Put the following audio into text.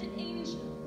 an angel.